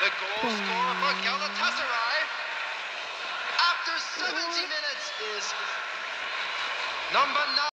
The goal scorer for Galatasaray after 70 minutes is number 9.